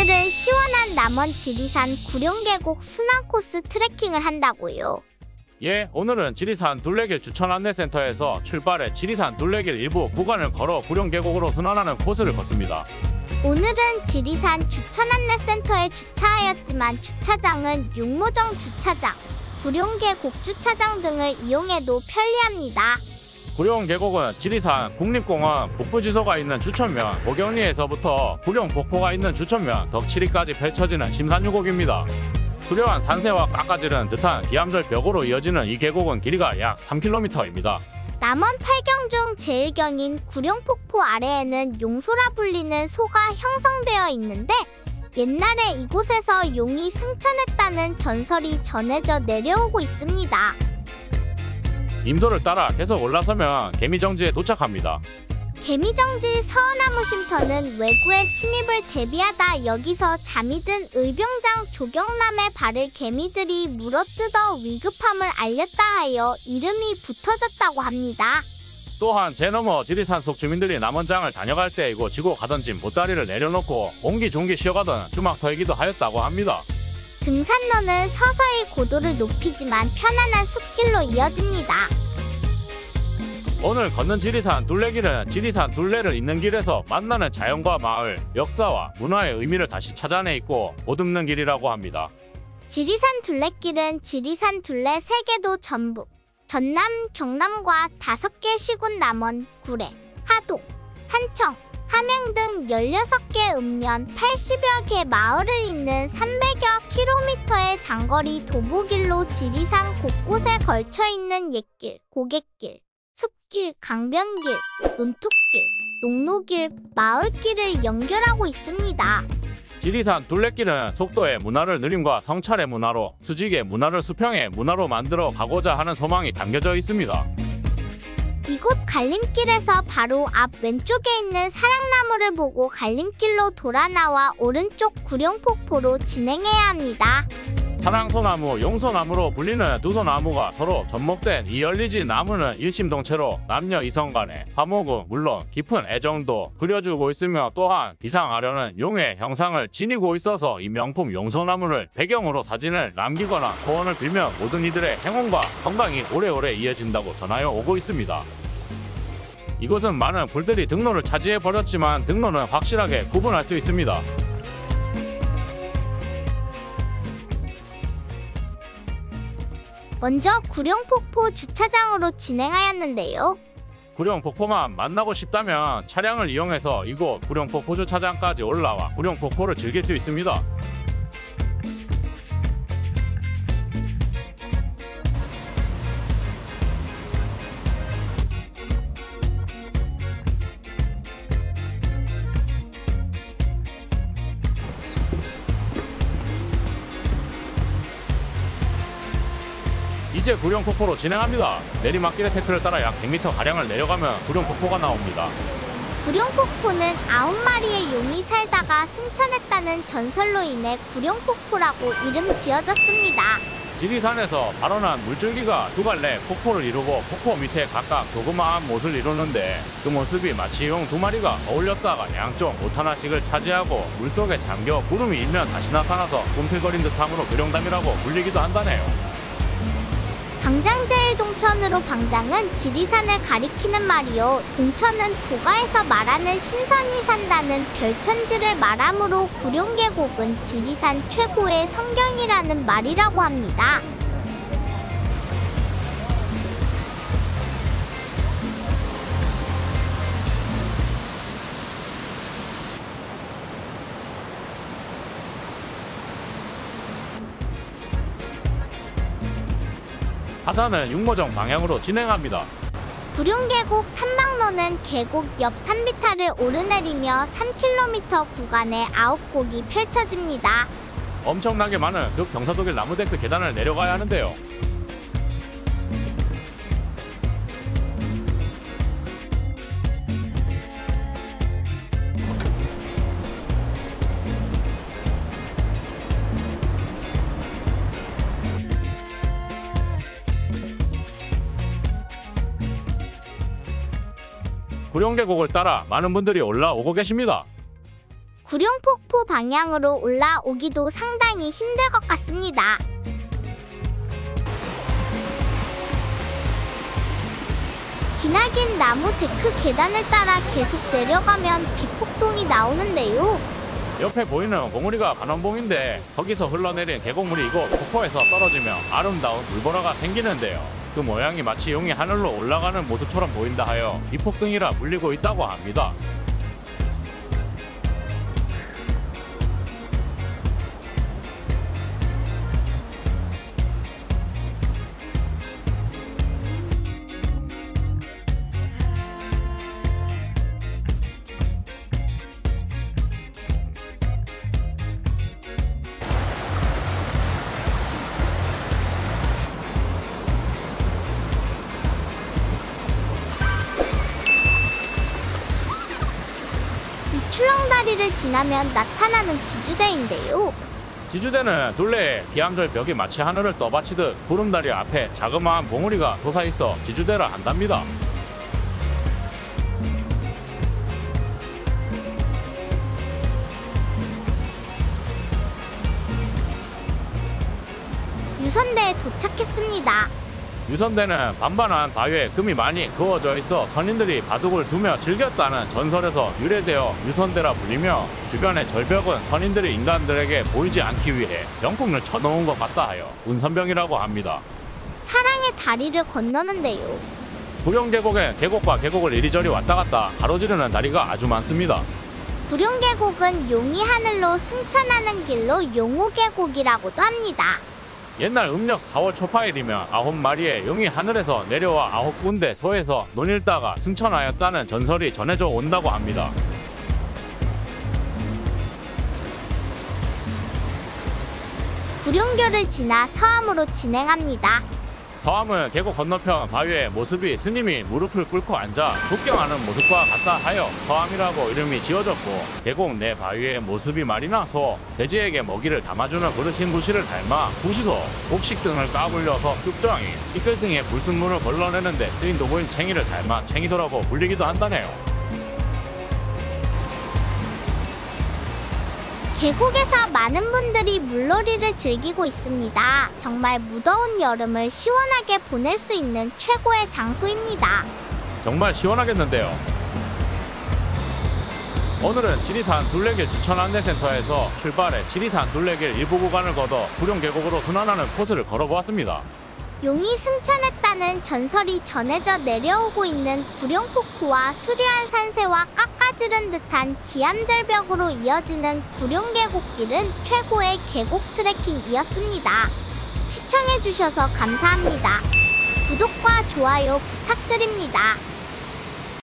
오늘은 시원한 남원 지리산 구룡계곡 순환 코스 트레킹을 한다고요. 예, 오늘은 지리산 둘레길 주천 안내센터에서 출발해 지리산 둘레길 일부 구간을 걸어 구룡계곡으로 순환하는 코스를 걷습니다. 오늘은 지리산 주천안내센터에 주차하였지만 주차장은 육모정 주차장, 구룡계곡 주차장 등을 이용해도 편리합니다. 구룡 계곡은 지리산 국립공원 북부지소가 있는 주천면 고경리에서부터 구룡 폭포가 있는 주천면 덕칠리까지 펼쳐지는 심산유곡입니다. 수려한 산세와 깎아지른 듯한 기암절 벽으로 이어지는 이 계곡은 길이가 약 3km입니다. 남원 팔경 중 제일경인 구룡폭포 아래에는 용소라 불리는 소가 형성되어 있는데 옛날에 이곳에서 용이 승천했다는 전설이 전해져 내려오고 있습니다. 임도를 따라 계속 올라서면 개미정지에 도착합니다. 개미정지 서어나무 쉼터는 외구의 침입을 대비하다 여기서 잠이 든 의병장 조경남의 발을 개미들이 물어뜯어 위급함을 알렸다 하여 이름이 붙어졌다고 합니다. 또한 제 너머 지리산 속 주민들이 남원장을 다녀갈 때 이곳 지고 가던 짐 보따리를 내려놓고 옹기종기 쉬어가던 주막터이기도 하였다고 합니다. 등산로는 서서히 고도를 높이지만 편안한 숲길로 이어집니다. 오늘 걷는 지리산 둘레길은 지리산 둘레를 잇는 길에서 만나는 자연과 마을, 역사와 문화의 의미를 다시 찾아내 있고 보듬는 길이라고 합니다. 지리산 둘레길은 지리산 둘레 세개도 전북, 전남, 경남과 다섯 개 시군 남원, 구례, 하동, 산청, 함양 등 16개 읍면 80여 개 마을을 잇는 300여 킬로미터의 장거리 도보길로 지리산 곳곳에 걸쳐 있는 옛길, 고갯길, 숲길, 강변길, 논뚝길, 농로길, 마을길을 연결하고 있습니다. 지리산 둘레길은 속도의 문화를 느림과 성찰의 문화로 수직의 문화를 수평의 문화로 만들어 가고자 하는 소망이 담겨져 있습니다. 이곳 갈림길에서 바로 앞 왼쪽에 있는 사랑나무를 보고 갈림길로 돌아 나와 오른쪽 구룡폭포로 진행해야 합니다. 사랑소나무, 용소나무로 불리는 두 소나무가 서로 접목된 이 열리지 나무는 일심동체로 남녀 이성 간의 화목은 물론 깊은 애정도 그려주고 있으며 또한 비상하려는 용의 형상을 지니고 있어서 이 명품 용소나무를 배경으로 사진을 남기거나 소원을 빌며 모든 이들의 행운과 건강이 오래오래 이어진다고 전하여 오고 있습니다. 이곳은 많은 불들이 등로를 차지해 버렸지만 등로는 확실하게 구분할 수 있습니다. 먼저 구룡폭포 주차장으로 진행하였는데요. 구룡폭포만 만나고 싶다면 차량을 이용해서 이곳 구룡폭포 주차장까지 올라와 구룡폭포를 즐길 수 있습니다. 이제 구룡 폭포로 진행합니다. 내리막길의 테크를 따라 약 100m 가량을 내려가면 구룡 폭포가 나옵니다. 구룡폭포는 아홉 마리의 용이 살다가 승천했다는 전설로 인해 구룡폭포라고 이름 지어졌습니다. 지리산에서 발원한 물줄기가 두 갈래 폭포를 이루고 폭포 밑에 각각 조그마한 못을 이루는데 그 모습이 마치 용 두 마리가 어울렸다가 양쪽 옷 하나씩을 차지하고 물속에 잠겨 구름이 일면 다시 나타나서 꿈틀거린 듯함으로 구룡담이라고 불리기도 한다네요. 방장제일 동천으로 방장은 지리산을 가리키는 말이요. 동천은 도가에서 말하는 신선이 산다는 별천지를 말하므로 구룡계곡은 지리산 최고의 성경이라는 말이라고 합니다. 하산은 육모정 방향으로 진행합니다. 구룡계곡 탐방로는 계곡 옆 산비탈을 오르내리며 3km 구간에 9곡이 펼쳐집니다. 엄청나게 많은 그 경사도길 나무데크 계단을 내려가야 하는데요. 구룡계곡을 따라 많은 분들이 올라오고 계십니다. 구룡폭포 방향으로 올라오기도 상당히 힘들 것 같습니다. 기나긴 나무 데크 계단을 따라 계속 내려가면 비폭동이 나오는데요. 옆에 보이는 봉우리가 관원봉인데 거기서 흘러내린 계곡물이 이곳 폭포에서 떨어지며 아름다운 물보라가 생기는데요. 그 모양이 마치 용이 하늘로 올라가는 모습처럼 보인다 하여 비폭동이라 불리고 있다고 합니다. 출렁다리를 지나면 나타나는 지주대인데요. 지주대는 둘레에 기암절 벽이 마치 하늘을 떠받치듯 구름다리 앞에 자그마한 봉우리가 솟아있어 지주대라 한답니다. 유선대에 도착했습니다. 유선대는 반반한 바위에 금이 많이 그어져 있어 선인들이 바둑을 두며 즐겼다는 전설에서 유래되어 유선대라 불리며 주변의 절벽은 선인들이 인간들에게 보이지 않기 위해 병풍을 쳐놓은 것 같다 하여 운선병이라고 합니다. 사랑의 다리를 건너는데요. 구룡계곡엔 계곡과 계곡을 이리저리 왔다 갔다 가로지르는 다리가 아주 많습니다. 구룡계곡은 용이 하늘로 승천하는 길로 용호계곡이라고도 합니다. 옛날 음력 4월 초파일이면 아홉 마리의 용이 하늘에서 내려와 아홉 군데 소에서 논일다가 승천하였다는 전설이 전해져 온다고 합니다. 구룡교를 지나 서암으로 진행합니다. 서암은 계곡 건너편 바위에 모습이 스님이 무릎을 꿇고 앉아 독경하는 모습과 같다 하여 서암이라고 이름이 지어졌고 계곡 내 바위의 모습이 말이나 소, 돼지에게 먹이를 담아주는 그릇인 부시를 닮아 부시소, 곡식 등을 까불려서 쭉정이, 이끌 등의 불순물을 걸러내는데 쓰인 도구인 챙이를 닮아 챙이소라고 불리기도 한다네요. 계곡에서 많은 분들이 물놀이를 즐기고 있습니다. 정말 무더운 여름을 시원하게 보낼 수 있는 최고의 장소입니다. 정말 시원하겠는데요. 오늘은 지리산 둘레길 주천안내센터에서 출발해 지리산 둘레길 일부 구간을 걷어 구룡계곡으로 순환하는 코스를 걸어보았습니다. 용이 승천했다는 전설이 전해져 내려오고 있는 구룡폭포와 수려한 산세와 깎아지른 듯한 기암절벽으로 이어지는 구룡 계곡길은 최고의 계곡 트레킹이었습니다. 시청해주셔서 감사합니다. 구독과 좋아요 부탁드립니다.